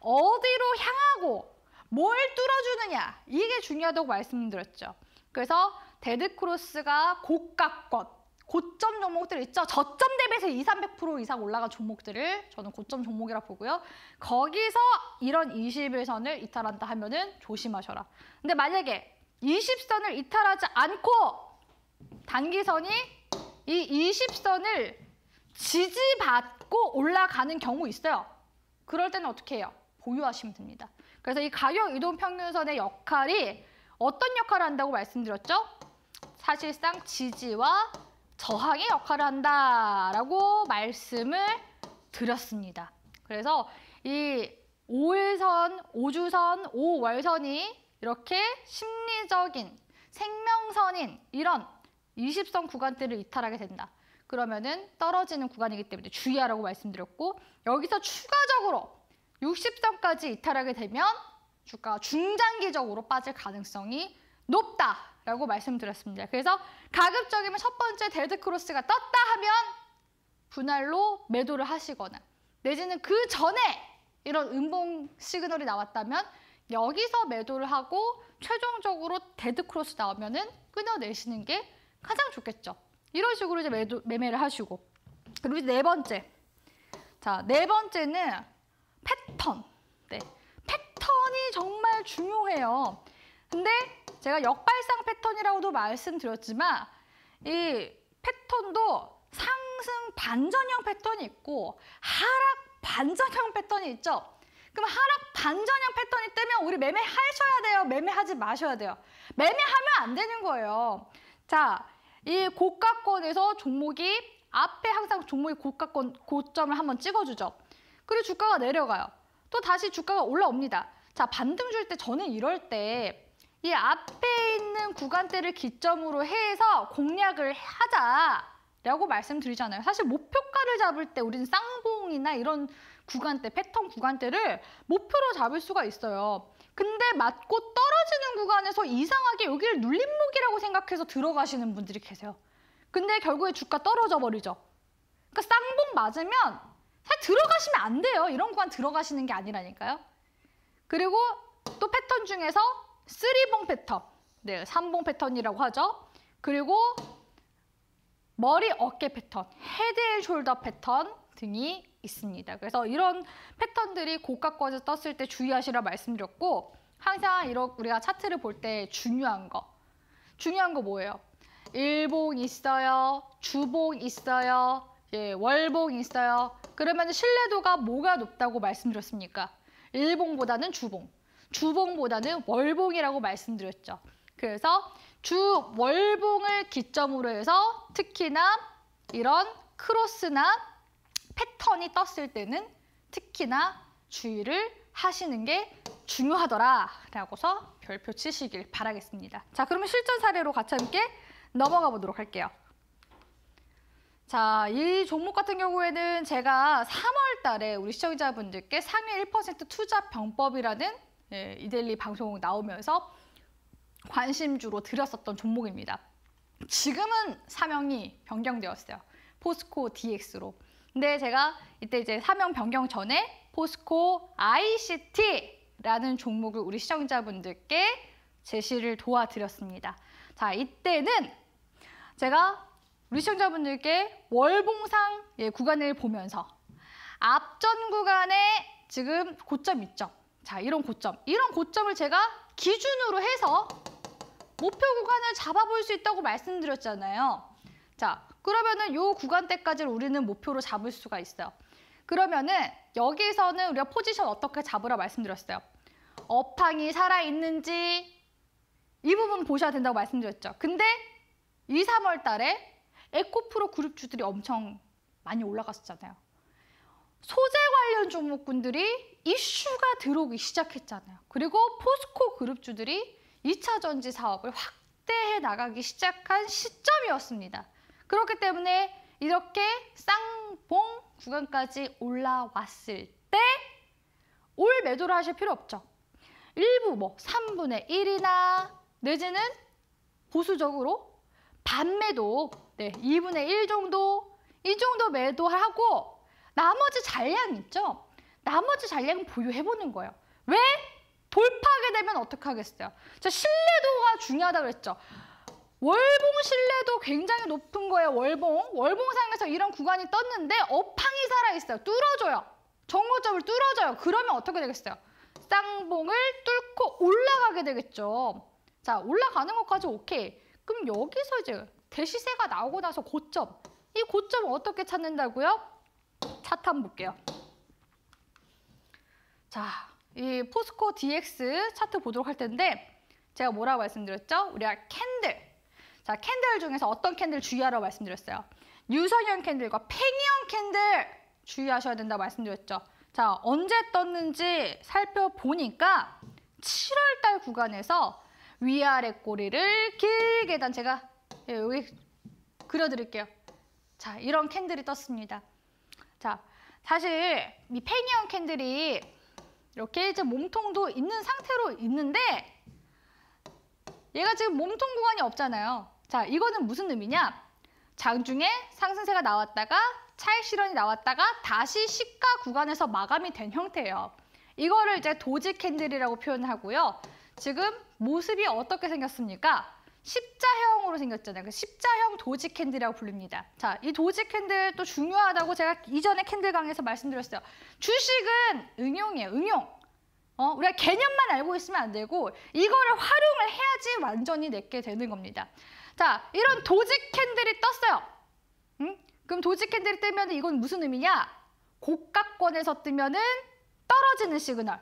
어디로 향하고 뭘 뚫어주느냐 이게 중요하다고 말씀드렸죠. 그래서 데드 크로스가 고가권, 고점 종목들 있죠. 저점 대비해서 2, 300% 이상 올라간 종목들을 저는 고점 종목이라 보고요. 거기서 이런 21선을 이탈한다 하면은 조심하셔라. 근데 만약에 20선을 이탈하지 않고 단기선이 이 20선을 지지받고 올라가는 경우 있어요. 그럴 때는 어떻게 해요? 보유하시면 됩니다. 그래서 이 가격 이동 평균선의 역할이 어떤 역할을 한다고 말씀드렸죠? 사실상 지지와 저항의 역할을 한다라고 말씀을 드렸습니다. 그래서 이 5일선, 5주선, 5월선이 이렇게 심리적인 생명선인 이런 20선 구간대를 이탈하게 된다. 그러면은 떨어지는 구간이기 때문에 주의하라고 말씀드렸고 여기서 추가적으로 60선까지 이탈하게 되면 주가가 중장기적으로 빠질 가능성이 높다 라고 말씀드렸습니다. 그래서 가급적이면 첫 번째 데드크로스가 떴다 하면 분할로 매도를 하시거나 내지는 그 전에 이런 음봉 시그널이 나왔다면 여기서 매도를 하고 최종적으로 dead cross 나오면은 끊어내시는 게 가장 좋겠죠. 이런 식으로 이제 매도, 매매를 하시고 그리고 네 번째 자 네 번째는 패턴 네 패턴이 정말 중요해요. 근데 제가 역발상 패턴이라고도 말씀드렸지만 이 패턴도 상승 반전형 패턴이 있고 하락 반전형 패턴이 있죠. 그럼 하락 반전형 패턴이 뜨면 우리 매매하셔야 돼요? 매매하지 마셔야 돼요? 매매하면 안 되는 거예요. 자, 이 고가권에서 종목이 앞에 항상 종목이 고가권 고점을 한번 찍어주죠. 그리고 주가가 내려가요. 또 다시 주가가 올라옵니다. 자, 반등 줄 때 저는 이럴 때 이 앞에 있는 구간대를 기점으로 해서 공략을 하자라고 말씀드리잖아요. 사실 목표가를 잡을 때 우리는 쌍봉이나 이런 구간대, 패턴 구간대를 목표로 잡을 수가 있어요. 근데 맞고 떨어지는 구간에서 이상하게 여기를 눌림목이라고 생각해서 들어가시는 분들이 계세요. 근데 결국에 주가 떨어져 버리죠. 그러니까 쌍봉 맞으면 사실 들어가시면 안 돼요. 이런 구간 들어가시는 게 아니라니까요. 그리고 또 패턴 중에서 three봉 패턴, 네, 3봉 패턴이라고 하죠. 그리고 머리 어깨 패턴, head and shoulder 패턴 등이 있습니다. 그래서 이런 패턴들이 고가권에서 떴을 때 주의하시라 말씀드렸고 항상 이렇게 우리가 차트를 볼 때 중요한 거 중요한 거 뭐예요? 일봉 있어요, 주봉 있어요, 예, 월봉 있어요. 그러면 신뢰도가 뭐가 높다고 말씀드렸습니까? 일봉보다는 주봉. 주봉보다는 월봉이라고 말씀드렸죠. 그래서 주 월봉을 기점으로 해서 특히나 이런 크로스나 패턴이 떴을 때는 특히나 주의를 하시는 게 중요하더라라고서 별표 치시길 바라겠습니다. 자, 그러면 실전 사례로 같이 함께 넘어가 보도록 할게요. 자, 이 종목 같은 경우에는 제가 3월 달에 우리 시청자분들께 상위 1% 투자 병법이라는 예, 이데일리 방송 나오면서 관심주로 드렸었던 종목입니다. 지금은 사명이 변경되었어요. 포스코 DX로. 근데 제가 이때 이제 사명 변경 전에 포스코 ICT라는 종목을 우리 시청자분들께 제시를 도와드렸습니다. 자, 이때는 제가 우리 시청자분들께 월봉상 예, 구간을 보면서 앞전 구간에 지금 고점 있죠. 자, 이런 고점. 이런 고점을 제가 기준으로 해서 목표 구간을 잡아볼 수 있다고 말씀드렸잖아요. 자, 그러면은 요 구간대까지를 우리는 목표로 잡을 수가 있어요. 그러면은 여기서는 우리가 포지션 어떻게 잡으라 말씀드렸어요. 업황이 살아있는지 이 부분 보셔야 된다고 말씀드렸죠. 근데 2, 3월 달에 에코프로 그룹주들이 엄청 많이 올라갔었잖아요. 소재 관련 종목군들이 이슈가 들어오기 시작했잖아요. 그리고 포스코 그룹주들이 2차 전지 사업을 확대해 나가기 시작한 시점이었습니다. 그렇기 때문에 이렇게 쌍봉 구간까지 올라왔을 때 올 매도를 하실 필요 없죠. 일부 뭐 3분의 1이나 내지는 보수적으로 반매도 네, 2분의 1 정도 이 정도 매도하고 나머지 잔량 있죠? 나머지 잔량 보유해보는 거예요. 왜? 돌파하게 되면 어떻게 하겠어요? 자, 신뢰도가 중요하다고 그랬죠. 월봉 신뢰도 굉장히 높은 거예요. 월봉. 월봉상에서 이런 구간이 떴는데 업황이 살아있어요. 뚫어줘요. 정고점을 뚫어줘요. 그러면 어떻게 되겠어요? 쌍봉을 뚫고 올라가게 되겠죠. 자, 올라가는 것까지 오케이. 그럼 여기서 이제 대시세가 나오고 나서 고점. 이 고점을 어떻게 찾는다고요? 차트 한번 볼게요. 자, 이 포스코 DX 차트 보도록 할 텐데 제가 뭐라고 말씀드렸죠? 우리가 candle. 자, candle 중에서 어떤 candle 주의하라고 말씀드렸어요. 우산형 candle과 팽이형 candle 주의하셔야 된다고 말씀드렸죠. 자, 언제 떴는지 살펴보니까 7월 달 구간에서 위아래 꼬리를 길게 단 제가 예, 여기 그려드릴게요. 자, 이런 캔들이 떴습니다. 자, 사실 이 팽이형 캔들이 이렇게 이제 몸통도 있는 상태로 있는데 얘가 지금 몸통 구간이 없잖아요. 자, 이거는 무슨 의미냐? 장중에 상승세가 나왔다가 차익 실현이 나왔다가 다시 시가 구간에서 마감이 된 형태예요. 이거를 이제 doji candle이라고 표현하고요. 지금 모습이 어떻게 생겼습니까? 십자형으로 생겼잖아요. 그 십자형 doji candle이라고 불립니다. 자, 이 doji candle 또 중요하다고 제가 이전에 candle 강에서 말씀드렸어요. 주식은 응용이에요, 응용. 어, 우리가 개념만 알고 있으면 안 되고 이거를 활용을 해야지 완전히 내게 되는 겁니다. 자, 이런 doji candle이 떴어요. 응? 그럼 doji candle이 뜨면 이건 무슨 의미냐? 고가권에서 뜨면은 떨어지는 시그널.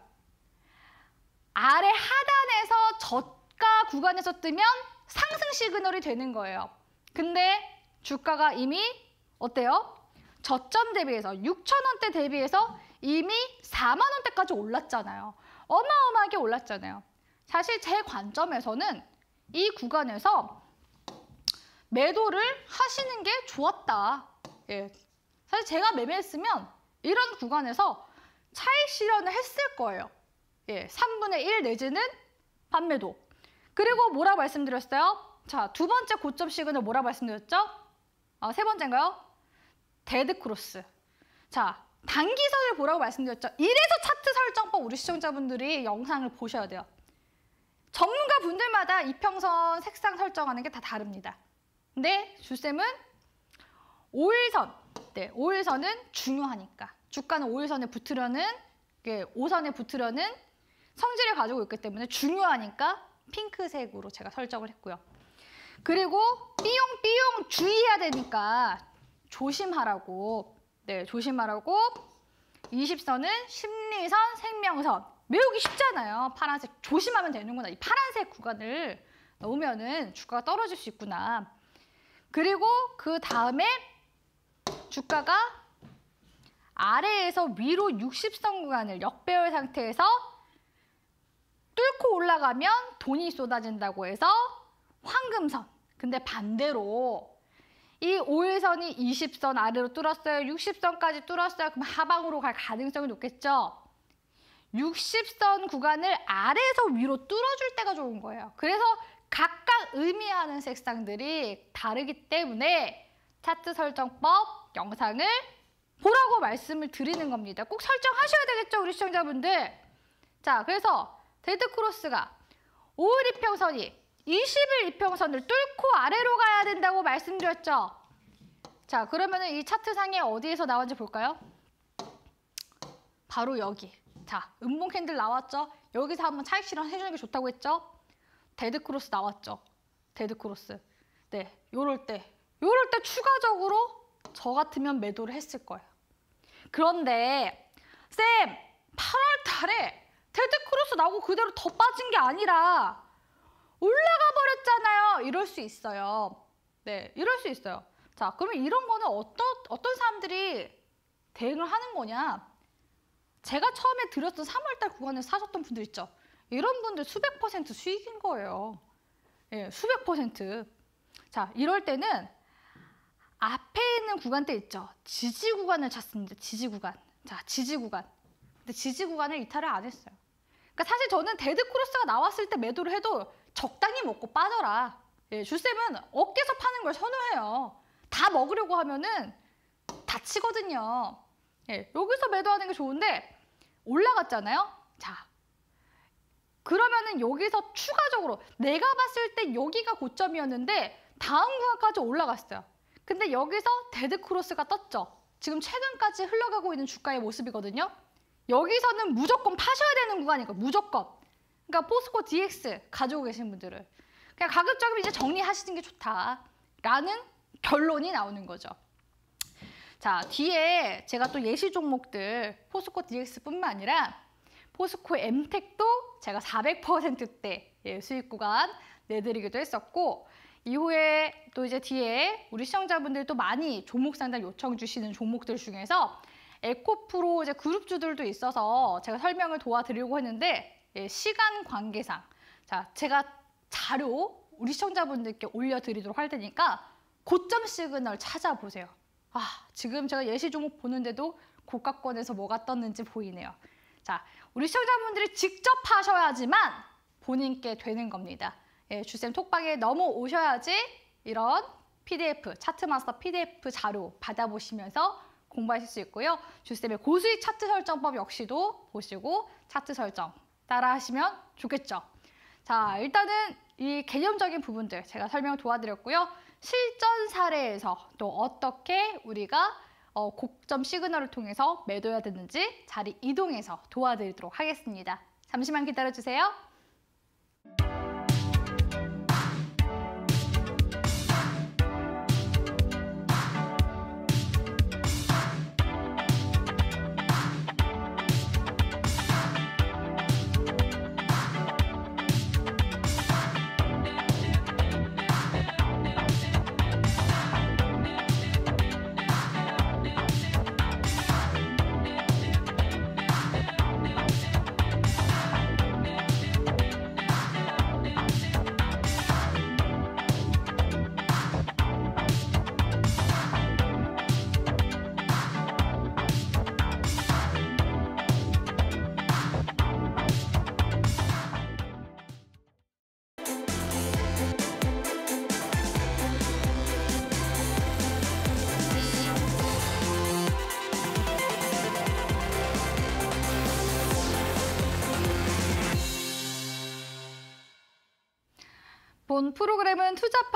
아래 하단에서 저가 구간에서 뜨면 상승 시그널이 되는 거예요. 근데 주가가 이미 어때요? 저점 대비해서 6천 원대 대비해서 이미 4만 원대까지 올랐잖아요. 어마어마하게 올랐잖아요. 사실 제 관점에서는 이 구간에서 매도를 하시는 게 좋았다. 예. 사실 제가 매매했으면 이런 구간에서 차익 실현을 했을 거예요. 예, 3분의 1 내지는 반매도. 그리고 뭐라 말씀드렸어요? 자, 두 번째 고점 시그널 뭐라 말씀드렸죠? 아, 세 번째인가요? dead cross. 자, 단기선을 보라고 말씀드렸죠. 이래서 차트 설정법 우리 시청자분들이 영상을 보셔야 돼요. 전문가 분들마다 이평선 색상 설정하는 게 다 다릅니다. 근데 주쌤은 5일선, 네, 5일선은 중요하니까. 주가는 5일선에 붙으려는, 5선에 붙으려는 성질을 가지고 있기 때문에 중요하니까 핑크색으로 제가 설정을 했고요. 그리고 삐용삐용 주의해야 되니까 조심하라고 네 조심하라고 20선은 심리선, 생명선, 외우기 쉽잖아요. 파란색 조심하면 되는구나. 이 파란색 구간을 넣으면은 주가가 떨어질 수 있구나. 그리고 그 다음에 주가가 아래에서 위로 60선 구간을 역배열 상태에서 뚫고 올라가면 돈이 쏟아진다고 해서 황금선. 근데 반대로 이 5일선이 20선 아래로 뚫었어요. 60선까지 뚫었어요. 그럼 하방으로 갈 가능성이 높겠죠. 60선 구간을 아래에서 위로 뚫어줄 때가 좋은 거예요. 그래서 각각 의미하는 색상들이 다르기 때문에 차트 설정법 영상을 보라고 말씀을 드리는 겁니다. 꼭 설정하셔야 되겠죠, 우리 시청자분들. 자, 그래서 dead cross가 5일 이평선이 20일 이평선을 뚫고 아래로 가야 된다고 말씀드렸죠. 자, 그러면 이 차트상에 어디에서 나왔는지 볼까요? 바로 여기. 자, 음봉 candle 나왔죠? 여기서 한번 차익 실현 해주는 게 좋다고 했죠? dead cross 나왔죠? dead cross. 네, 요럴 때. 요럴 때 추가적으로 저 같으면 매도를 했을 거예요. 그런데 쌤, 8월 달에 dead cross 나오고 그대로 더 빠진 게 아니라 올라가 버렸잖아요. 이럴 수 있어요. 네, 이럴 수 있어요. 자, 그러면 이런 거는 어떤, 어떤 사람들이 대응을 하는 거냐? 제가 처음에 드렸던 3월달 구간을 사셨던 분들 있죠. 이런 분들 수백 퍼센트 수익인 거예요. 예, 수백 퍼센트. 자, 이럴 때는 앞에 있는 구간대 있죠. 지지 구간을 찾습니다. 지지 구간. 자, 지지 구간. 근데 지지 구간을 이탈을 안 했어요. 그러니까 사실 저는 dead cross가 나왔을 때 매도를 해도 적당히 먹고 빠져라. 예, 주쌤은 어깨서 파는 걸 선호해요. 다 먹으려고 하면은 다치거든요. 예, 여기서 매도하는 게 좋은데 올라갔잖아요. 자, 그러면은 여기서 추가적으로 내가 봤을 때 여기가 고점이었는데 다음 구간까지 올라갔어요. 근데 여기서 dead cross가 떴죠. 지금 최근까지 흘러가고 있는 주가의 모습이거든요. 여기서는 무조건 파셔야 되는 구간이고 무조건. 그러니까 포스코 DX 가지고 계신 분들은 그냥 가급적이면 이제 정리하시는 게 좋다라는 결론이 나오는 거죠. 자, 뒤에 제가 또 예시 종목들 포스코 DX뿐만 아니라 포스코 엠텍도 제가 400%대 예, 수익 구간 내드리기도 했었고 이후에 또 이제 뒤에 우리 시청자분들이 또 많이 종목 상담 요청 주시는 종목들 중에서 에코프로 이제 그룹주들도 있어서 제가 설명을 도와드리려고 했는데 예, 시간 관계상 자 제가 자료 우리 시청자분들께 올려드리도록 할 테니까 고점 시그널 찾아보세요. 아 지금 제가 예시 종목 보는데도 고가권에서 뭐가 떴는지 보이네요. 자 우리 시청자분들이 직접 하셔야지만 본인께 되는 겁니다. 예, 주쌤 톡방에 넘어오셔야지 이런 PDF, 차트마스터 PDF 자료 받아보시면서 공부하실 수 있고요. 주쌤의 고수익 차트 설정법 역시도 보시고 차트 설정 따라하시면 좋겠죠. 자, 일단은 이 개념적인 부분들 제가 설명 도와드렸고요. 실전 사례에서 또 어떻게 우리가 어, 고점 시그널을 통해서 매도해야 되는지 자리 이동해서 도와드리도록 하겠습니다. 잠시만 기다려주세요.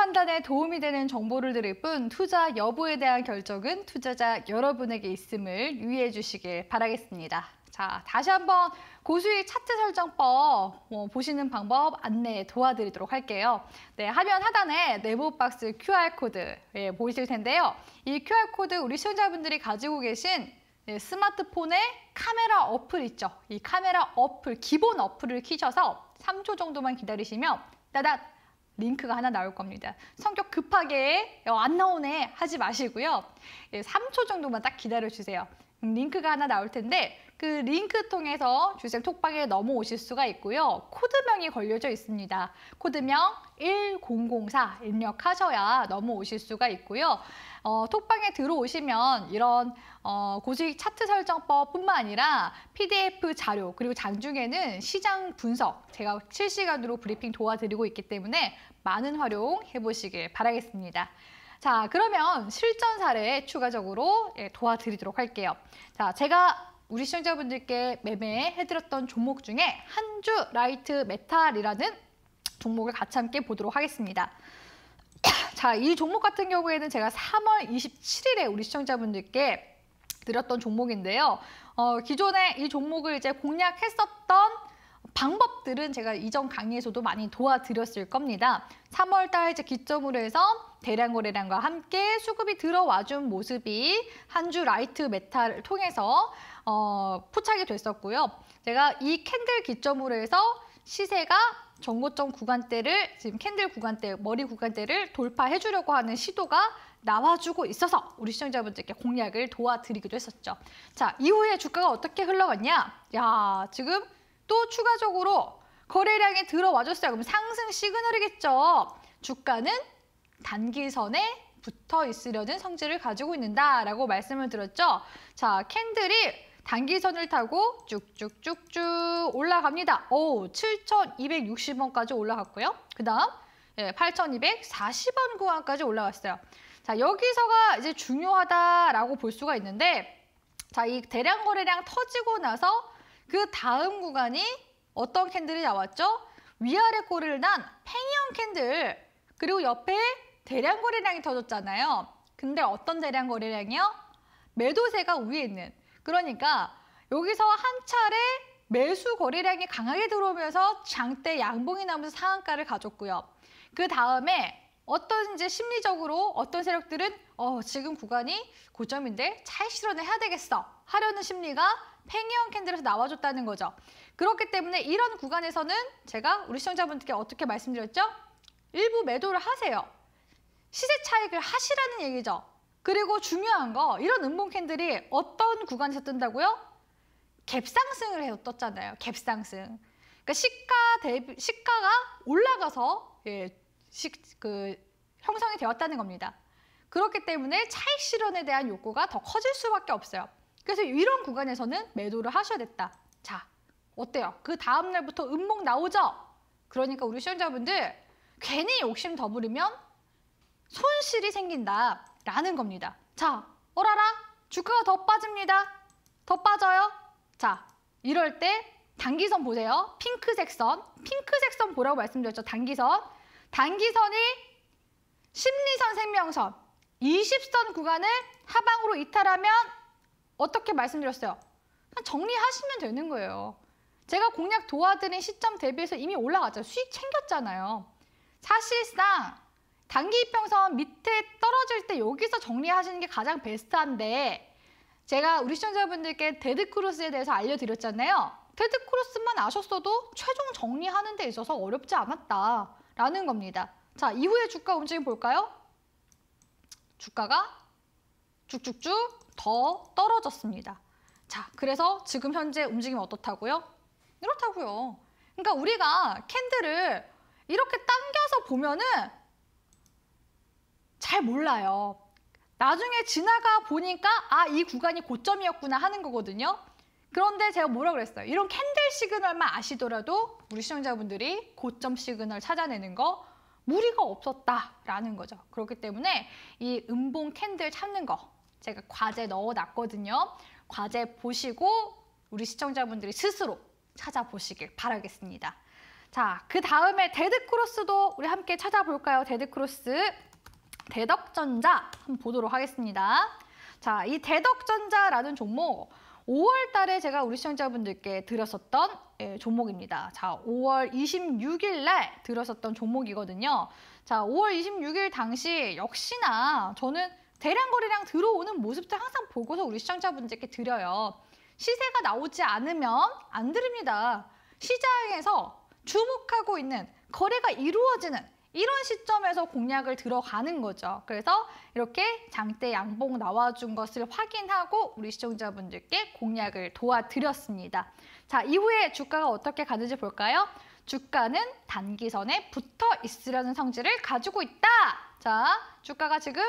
판단에 도움이 되는 정보를 드릴 뿐 투자 여부에 대한 결정은 투자자 여러분에게 있음을 유의해 주시길 바라겠습니다. 자, 다시 한번 고수익 차트 설정법 뭐 보시는 방법 안내 도와드리도록 할게요. 네, 화면 하단에 네모 박스 QR코드 예, 보이실 텐데요. 이 QR코드 우리 시청자분들이 가지고 계신 예, 스마트폰에 카메라 어플 있죠. 이 카메라 어플, 기본 어플을 키셔서 3초 정도만 기다리시면 따단 링크가 하나 나올 겁니다. 성격 급하게 어, 안 나오네 하지 마시고요. 예, 3초 정도만 딱 기다려주세요. 음, 링크가 하나 나올 텐데 그 링크 통해서 주쌤 톡방에 넘어오실 수가 있고요. 코드명이 걸려져 있습니다. 코드명 1004 입력하셔야 넘어오실 수가 있고요. 어, 톡방에 들어오시면 이런 어, 고직 차트 설정법뿐만 아니라 PDF 자료 그리고 장중에는 시장 분석 제가 실시간으로 브리핑 도와드리고 있기 때문에 많은 활용해 보시길 바라겠습니다. 자 그러면 실전 사례 추가적으로 예, 도와드리도록 할게요. 자 제가 우리 시청자분들께 매매해드렸던 종목 중에 한주 라이트 메탈이라는 종목을 같이 함께 보도록 하겠습니다. 자, 이 종목 같은 경우에는 제가 3월 27일에 우리 시청자분들께 드렸던 종목인데요. 어, 기존에 이 종목을 이제 공략했었던 방법들은 제가 이전 강의에서도 많이 도와드렸을 겁니다. 3월 달 이제 기점으로 해서 대량 거래량과 함께 수급이 들어와 준 모습이 한주 라이트 메탈을 통해서 어, 포착이 됐었고요. 제가 이 캔들 기점으로 해서 시세가 전고점 구간대를 지금 캔들 구간대, 머리 구간대를 돌파해 주려고 하는 시도가 나와주고 있어서 우리 시청자분들께 공략을 도와드리기도 했었죠. 자, 이후에 주가가 어떻게 흘러갔냐? 야, 지금 또 추가적으로 거래량이 들어와줬어요. 그럼 상승 시그널이겠죠. 주가는 단기선에 붙어 있으려는 성질을 가지고 있는다라고 말씀을 드렸죠. 자, 캔들이 단기선을 타고 쭉쭉쭉쭉 올라갑니다. 오, 7,260원까지 올라갔고요. 그 다음 예, 8,240원 구간까지 올라갔어요. 자, 여기서가 이제 중요하다라고 볼 수가 있는데 자, 이 대량 거래량 터지고 나서 그 다음 구간이 어떤 캔들이 나왔죠? 위아래 꼬리를 난 팽이형 캔들 그리고 옆에 대량 거래량이 터졌잖아요. 근데 어떤 대량 거래량이요? 매도세가 위에 있는 그러니까 여기서 한 차례 매수 거래량이 강하게 들어오면서 장대 양봉이 나면서 상한가를 가줬고요. 그 다음에 어떤 이제 심리적으로 어떤 세력들은 어 지금 구간이 고점인데 차익 실현을 해야 되겠어 하려는 심리가 팽이형 캔들에서 나와줬다는 거죠. 그렇기 때문에 이런 구간에서는 제가 우리 시청자분들께 어떻게 말씀드렸죠? 일부 매도를 하세요. 시세 차익을 하시라는 얘기죠. 그리고 중요한 거 이런 음봉 캔들이 어떤 구간에서 뜬다고요? 갭상승을 해서 떴잖아요. 갭상승. 그러니까 시가 대비 시가가 올라가서 예, 시, 그 형성이 되었다는 겁니다. 그렇기 때문에 차익 실현에 대한 욕구가 더 커질 수밖에 없어요. 그래서 이런 구간에서는 매도를 하셔야 됐다. 자, 어때요? 그 다음 날부터 음봉 나오죠? 그러니까 우리 시청자분들 괜히 욕심 더 부리면 손실이 생긴다. 라는 겁니다. 자, 어라라 주가가 더 빠집니다. 더 빠져요. 자, 이럴 때 단기선 보세요. 핑크색 선. 핑크색 선 보라고 말씀드렸죠. 단기선. 단기선이 심리선 생명선 20선 구간을 하방으로 이탈하면 어떻게 말씀드렸어요? 정리하시면 되는 거예요. 제가 공략 도와드린 시점 대비해서 이미 올라갔죠. 수익 챙겼잖아요. 사실상 단기 이평선 밑에 떨어질 때 여기서 정리하시는 게 가장 베스트한데 제가 우리 시청자분들께 데드 크로스에 대해서 알려드렸잖아요. 데드 크로스만 아셨어도 최종 정리하는 데 있어서 어렵지 않았다라는 겁니다. 자, 이후에 주가 움직임 볼까요? 주가가 쭉쭉쭉 더 떨어졌습니다. 자, 그래서 지금 현재 움직임 어떻다고요? 이렇다고요. 그러니까 우리가 캔들을 이렇게 당겨서 보면은 잘 몰라요. 나중에 지나가 보니까 아, 이 구간이 고점이었구나 하는 거거든요. 그런데 제가 뭐라 그랬어요? 이런 캔들 시그널만 아시더라도 우리 시청자분들이 고점 시그널 찾아내는 거 무리가 없었다라는 거죠. 그렇기 때문에 이 음봉 캔들 찾는 거 제가 과제 넣어놨거든요. 과제 보시고 우리 시청자분들이 스스로 찾아보시길 바라겠습니다. 자, 그 다음에 데드크로스도 우리 함께 찾아볼까요? 데드크로스. 대덕전자 한번 보도록 하겠습니다. 자, 이 대덕전자라는 종목 5월 달에 제가 우리 시청자분들께 드렸었던 예, 종목입니다. 자, 5월 26일 날 드렸었던 종목이거든요. 자, 5월 26일 당시 역시나 저는 대량 거래량 들어오는 모습들 항상 보고서 우리 시청자분들께 드려요. 시세가 나오지 않으면 안 드립니다. 시장에서 주목하고 있는 거래가 이루어지는 이런 시점에서 공략을 들어가는 거죠. 그래서 이렇게 장대 양봉 나와준 것을 확인하고 우리 시청자분들께 공략을 도와드렸습니다. 자, 이후에 주가가 어떻게 가는지 볼까요? 주가는 단기선에 붙어 있으려는 성질을 가지고 있다. 자, 주가가 지금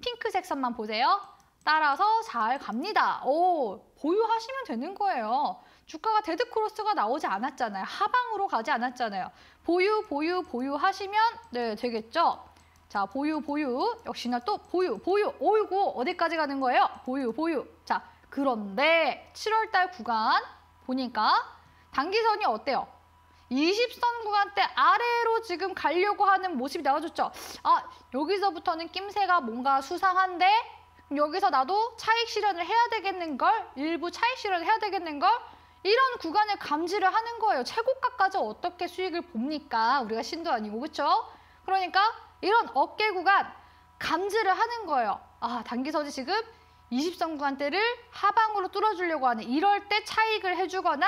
핑크색 선만 보세요. 따라서 잘 갑니다. 오, 보유하시면 되는 거예요. 주가가 데드크로스가 나오지 않았잖아요. 하방으로 가지 않았잖아요. 보유, 보유, 보유 하시면 네, 되겠죠? 자, 보유, 보유. 역시나 또 보유, 보유. 오이고 어디까지 가는 거예요? 보유, 보유. 자, 그런데 7월달 구간 보니까 단기선이 어때요? 20선 구간대 아래로 지금 가려고 하는 모습이 나와줬죠. 아, 여기서부터는 낌새가 뭔가 수상한데 여기서 나도 차익 실현을 해야 되겠는걸? 일부 차익 실현을 해야 되겠는걸? 이런 구간을 감지를 하는 거예요. 최고가까지 어떻게 수익을 봅니까? 우리가 신도 아니고, 그렇죠? 그러니까 이런 어깨 구간 감지를 하는 거예요. 아, 단기선이 지금 20선 구간대를 하방으로 뚫어주려고 하는 이럴 때 차익을 해주거나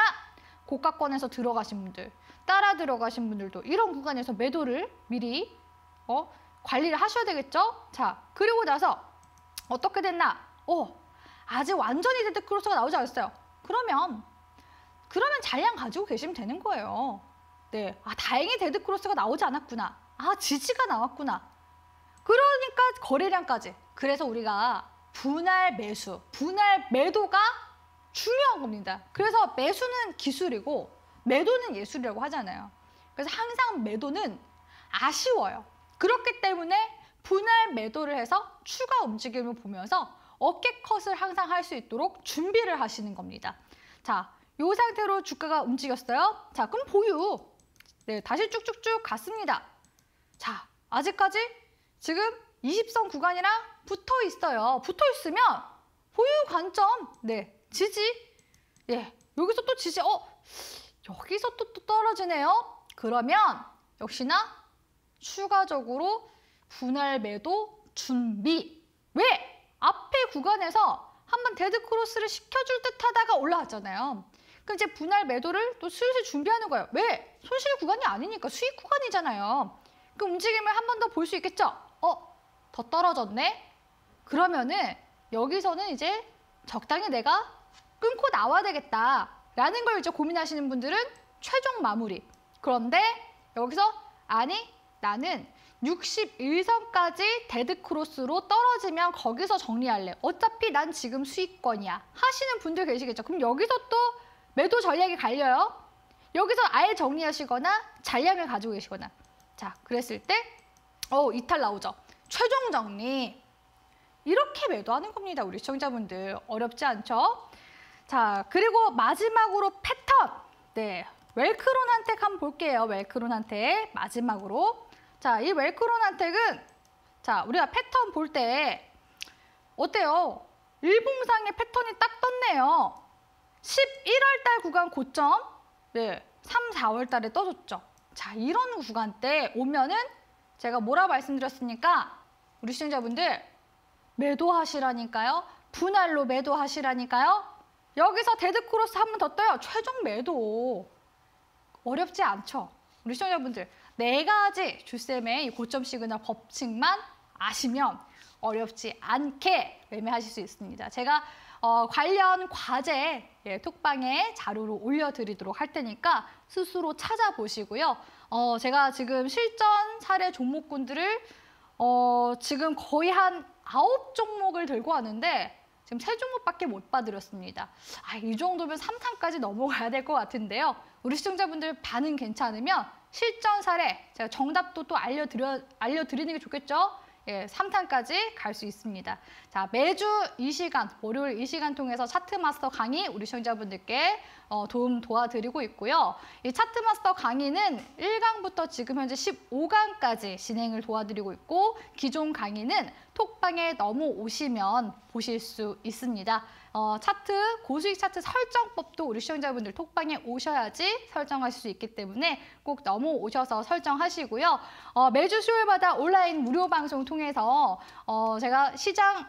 고가권에서 들어가신 분들, 따라 들어가신 분들도 이런 구간에서 매도를 미리 어, 관리를 하셔야 되겠죠? 자, 그리고 나서 어떻게 됐나? 어, 아직 완전히 데드크로스가 나오지 않았어요. 그러면 그러면 잔량 가지고 계시면 되는 거예요. 네, 아 다행히 데드 크로스가 나오지 않았구나. 아 지지가 나왔구나. 그러니까 거래량까지. 그래서 우리가 분할 매수, 분할 매도가 중요한 겁니다. 그래서 매수는 기술이고 매도는 예술이라고 하잖아요. 그래서 항상 매도는 아쉬워요. 그렇기 때문에 분할 매도를 해서 추가 움직임을 보면서 어깨 컷을 항상 할 수 있도록 준비를 하시는 겁니다. 자, 이 상태로 주가가 움직였어요. 자, 그럼 보유. 네, 다시 쭉쭉쭉 갔습니다. 자, 아직까지 지금 20선 구간이랑 붙어 있어요. 붙어 있으면 보유 관점, 네, 지지. 예, 여기서 또 지지. 어, 여기서 또, 또 떨어지네요. 그러면 역시나 추가적으로 분할 매도 준비. 왜? 앞에 구간에서 한번 데드 크로스를 시켜줄 듯 하다가 올라왔잖아요. 그럼 이제 분할 매도를 또 슬슬 준비하는 거예요. 왜? 손실 구간이 아니니까 수익 구간이잖아요. 그 움직임을 한 번 더 볼 수 있겠죠? 어? 더 떨어졌네? 그러면은 여기서는 이제 적당히 내가 끊고 나와야 되겠다라는 걸 이제 고민하시는 분들은 최종 마무리. 그런데 여기서 아니 나는 61선까지 데드크로스로 떨어지면 거기서 정리할래. 어차피 난 지금 수익권이야. 하시는 분들 계시겠죠. 그럼 여기서 또 매도 전략이 갈려요. 여기서 아예 정리하시거나 잔량을 가지고 계시거나. 자, 그랬을 때 어, 이탈 나오죠. 최종 정리. 이렇게 매도하는 겁니다. 우리 시청자분들. 어렵지 않죠? 자, 그리고 마지막으로 패턴. 네, 웰크론한테 한번 볼게요. 웰크론한테 마지막으로. 자, 이 웰크론한텍은 자, 우리가 패턴 볼 때 어때요? 일봉상의 패턴이 딱 떴네요. 11월 달 구간 고점, 네, 3, 4월 달에 떠줬죠. 자, 이런 구간 때 오면은 제가 뭐라 말씀드렸습니까? 우리 시청자분들 매도하시라니까요. 분할로 매도하시라니까요. 여기서 데드크로스 한 번 더 떠요. 최종 매도. 어렵지 않죠? 우리 시청자분들 네 가지 주쌤의 이 고점 시그널 법칙만 아시면 어렵지 않게 매매하실 수 있습니다. 제가 어, 관련 과제 예, 톡방에 자료로 올려드리도록 할 테니까 스스로 찾아보시고요. 어, 제가 지금 실전 사례 종목군들을 어, 지금 거의 한 아홉 종목을 들고 왔는데 지금 세 종목밖에 못 봐드렸습니다. 아, 이 정도면 3탄까지 넘어가야 될 것 같은데요. 우리 시청자분들 반응 괜찮으면 실전 사례 제가 정답도 또 알려드려, 알려드리는 게 좋겠죠? 예, 3탄까지 갈 수 있습니다. 자, 매주 이 시간, 월요일 이 시간 통해서 차트마스터 강의 우리 시청자분들께 어, 도움 도와드리고 있고요. 이 차트마스터 강의는 1강부터 지금 현재 15강까지 진행을 도와드리고 있고 기존 강의는 톡방에 넘어오시면 보실 수 있습니다. 어, 차트, 고수익 차트 설정법도 우리 시청자분들 톡방에 오셔야지 설정하실 수 있기 때문에 꼭 넘어오셔서 설정하시고요. 어, 매주 수요일마다 온라인 무료 방송 통해서 어, 제가 시장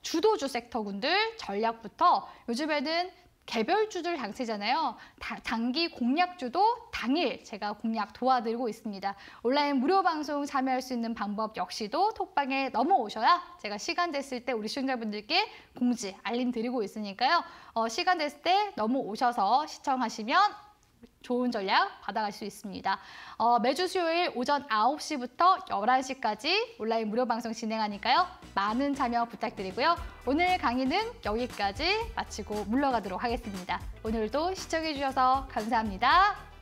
주도주 섹터군들 전략부터 요즘에는 개별주들 강세잖아요. 다, 단기 공략주도 당일 제가 공략 도와드리고 있습니다. 온라인 무료 방송 참여할 수 있는 방법 역시도 톡방에 넘어오셔야 제가 시간 됐을 때 우리 시청자분들께 공지, 알림 드리고 있으니까요. 어, 시간 됐을 때 넘어오셔서 시청하시면 좋은 전략 받아갈 수 있습니다. 어, 매주 수요일 오전 9시부터 11시까지 온라인 무료 방송 진행하니까요. 많은 참여 부탁드리고요. 오늘 강의는 여기까지 마치고 물러가도록 하겠습니다. 오늘도 시청해주셔서 감사합니다.